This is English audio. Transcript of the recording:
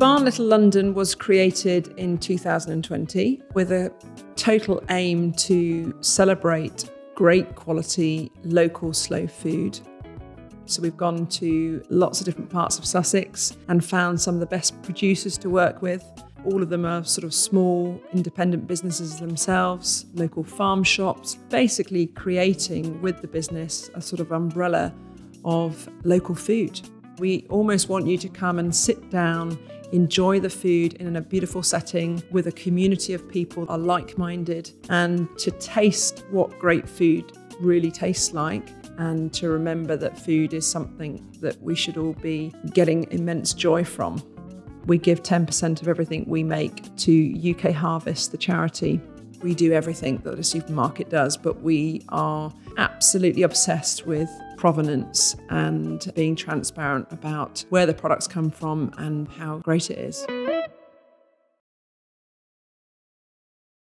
Barn Little London was created in 2020 with a total aim to celebrate great quality local slow food. So we've gone to lots of different parts of Sussex and found some of the best producers to work with. All of them are sort of small independent businesses themselves, local farm shops, basically creating with the business a sort of umbrella of local food. We almost want you to come and sit down, enjoy the food in a beautiful setting with a community of people are like minded, and to taste what great food really tastes like. And to remember that food is something that we should all be getting immense joy from. We give 10% of everything we make to UK Harvest, the charity. We do everything that a supermarket does, but we are absolutely obsessed with provenance and being transparent about where the products come from and how great it is.